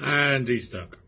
And he's stuck.